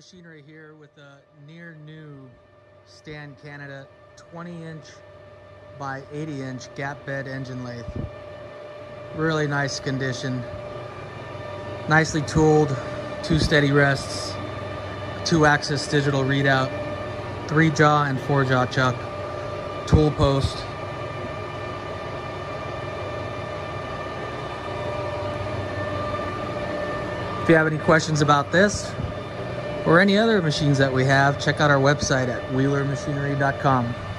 machinery here with a near new Stan Canada 20 inch by 80 inch gap bed engine lathe. Really nice condition. Nicely tooled, two steady rests, two axis digital readout, three jaw and four jaw chuck, tool post, If you have any questions about this, or any other machines that we have, check out our website at wheelermachinery.com.